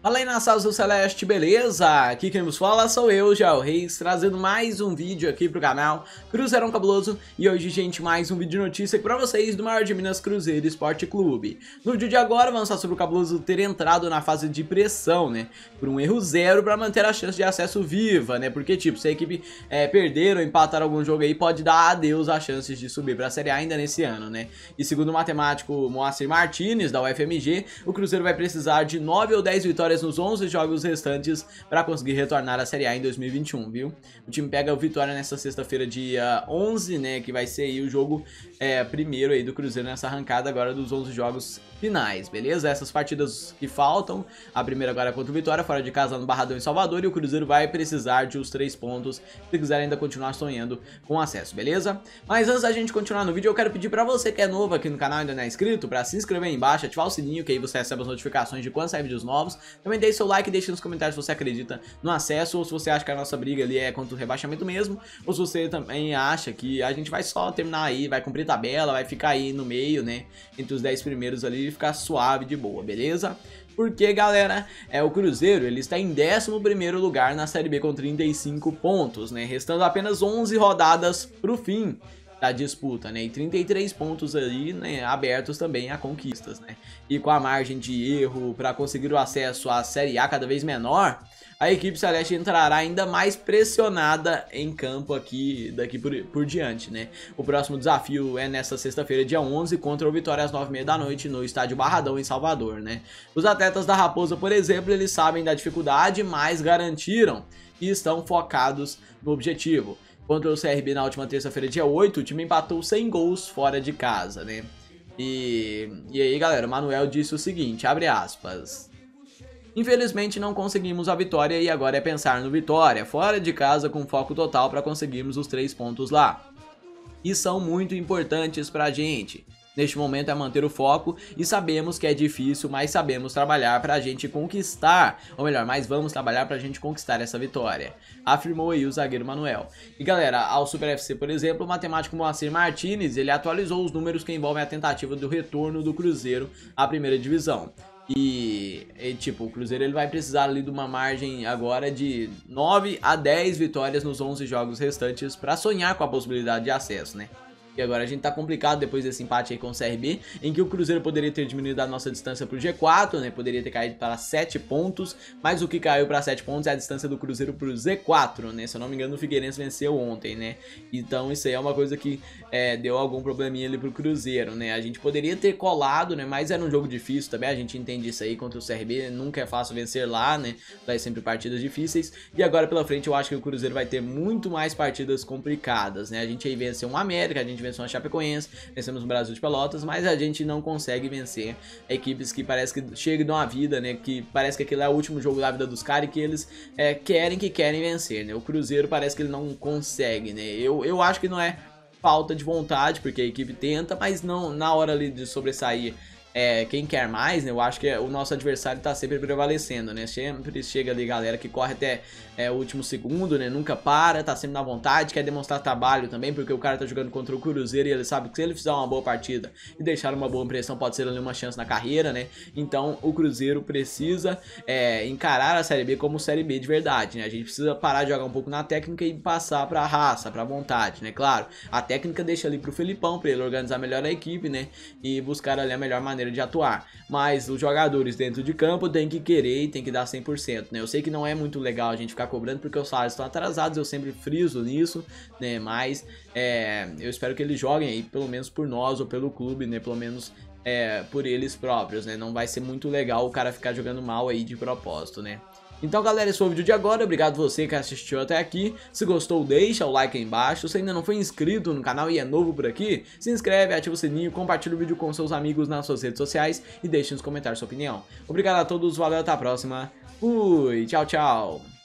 Fala aí naçados do Celeste, beleza? Aqui quem nos fala sou eu, Gel Reis, trazendo mais um vídeo aqui pro canal Cruzeirão Cabuloso E hoje, gente, mais um vídeo de notícia aqui pra vocês do maior de Minas Cruzeiro Esporte Clube No vídeo de agora, vamos falar sobre o Cabuloso ter entrado na fase de pressão, né? Por um erro zero pra manter a chance de acesso viva, né? Porque, tipo, se a equipe é, perder ou empatar algum jogo aí, pode dar adeus às chances de subir pra Série A ainda nesse ano, né? E segundo o matemático Moacir Martinez, da UFMG, o Cruzeiro vai precisar de 9 ou 10 vitórias vitórias nos 11 jogos restantes para conseguir retornar à Série A em 2021, viu? O time pega o Vitória nessa sexta-feira, dia 11, né, que vai ser o jogo é, primeiro aí do Cruzeiro nessa arrancada agora dos 11 jogos finais, beleza? Essas partidas que faltam, a primeira agora contra o Vitória, fora de casa no Barradão em Salvador, e o Cruzeiro vai precisar de os três pontos se quiser ainda continuar sonhando com acesso, beleza? Mas antes da gente continuar no vídeo, eu quero pedir pra você que é novo aqui no canal e ainda não é inscrito, pra se inscrever aí embaixo, ativar o sininho, que aí você recebe as notificações de quando sair vídeos novos. Também deixe seu like e deixe nos comentários se você acredita no acesso, ou se você acha que a nossa briga ali é contra o rebaixamento mesmo, ou se você também acha que a gente vai só terminar aí, vai cumprir tabela, vai ficar aí no meio, né, entre os 10 primeiros ali, ficar suave de boa, beleza? Porque, galera, é o Cruzeiro, ele está em 11º lugar na Série B com 35 pontos, né? Restando apenas 11 rodadas pro fim da disputa, né? E 33 pontos ali, né, abertos também a conquistas, né? E com a margem de erro para conseguir o acesso à Série A cada vez menor, a equipe celeste entrará ainda mais pressionada em campo aqui daqui por, por diante, né? O próximo desafio é nesta sexta-feira, dia 11, contra o Vitória às 9h30 da noite no estádio Barradão em Salvador, né? Os atletas da Raposa, por exemplo, eles sabem da dificuldade, mas garantiram e estão focados no objetivo. Contra o CRB na última terça-feira, dia 8, o time empatou 100 gols fora de casa, né? E, e aí, galera, o Manuel disse o seguinte, abre aspas... Infelizmente não conseguimos a vitória e agora é pensar no Vitória, fora de casa com foco total para conseguirmos os três pontos lá. E são muito importantes para a gente. Neste momento é manter o foco e sabemos que é difícil, mas sabemos trabalhar para a gente conquistar, ou melhor, mas vamos trabalhar para a gente conquistar essa vitória, afirmou aí o zagueiro Manuel. E galera, ao Super FC, por exemplo, o matemático Moacir Martinez, ele atualizou os números que envolvem a tentativa do retorno do Cruzeiro à primeira divisão. E, e, tipo, o Cruzeiro ele vai precisar ali de uma margem agora de 9 a 10 vitórias nos 11 jogos restantes para sonhar com a possibilidade de acesso, né? E agora a gente tá complicado depois desse empate aí com o CRB, em que o Cruzeiro poderia ter diminuído a nossa distância pro G4, né? Poderia ter caído para 7 pontos, mas o que caiu para 7 pontos é a distância do Cruzeiro pro Z4, né? Se eu não me engano, o Figueirense venceu ontem, né? Então isso aí é uma coisa que é, deu algum probleminha ali pro Cruzeiro, né? A gente poderia ter colado, né? Mas era um jogo difícil também, a gente entende isso aí contra o CRB, nunca é fácil vencer lá, né? Vai sempre partidas difíceis. E agora pela frente eu acho que o Cruzeiro vai ter muito mais partidas complicadas, né? A gente aí venceu um América, a gente venceu a Chapecoense, vencemos o Brasil de Pelotas, mas a gente não consegue vencer equipes que parece que chegam de uma vida, né? Que parece que aquele é o último jogo da vida dos caras e que eles é, querem que querem vencer, né? O Cruzeiro parece que ele não consegue, né? Eu, eu acho que não é falta de vontade, porque a equipe tenta, mas não na hora ali de sobressair é, quem quer mais, né? Eu acho que o nosso adversário tá sempre prevalecendo, né? Sempre chega ali galera que corre até é, o último segundo, né? Nunca para, tá sempre na vontade, quer demonstrar trabalho também, porque o cara tá jogando contra o Cruzeiro e ele sabe que se ele fizer uma boa partida e deixar uma boa impressão, pode ser ali uma chance na carreira, né? Então o Cruzeiro precisa é, encarar a Série B como Série B de verdade, né? A gente precisa parar de jogar um pouco na técnica e passar pra raça, pra vontade, né? Claro, a técnica deixa ali pro Felipão, pra ele organizar melhor a equipe, né? E buscar ali a melhor maneira maneira de atuar. Mas os jogadores dentro de campo têm que querer e tem que dar 100%, né? Eu sei que não é muito legal a gente ficar cobrando porque os salários estão atrasados, eu sempre friso nisso, né? Mas é, eu espero que eles joguem aí, pelo menos por nós ou pelo clube, né? Pelo menos é, por eles próprios, né? Não vai ser muito legal o cara ficar jogando mal aí de propósito, né? Então galera, esse foi o vídeo de agora, obrigado você que assistiu até aqui, se gostou deixa o like aí embaixo, se ainda não foi inscrito no canal e é novo por aqui, se inscreve, ativa o sininho, compartilha o vídeo com seus amigos nas suas redes sociais e deixe nos comentários sua opinião. Obrigado a todos, valeu, até a próxima, fui, tchau, tchau!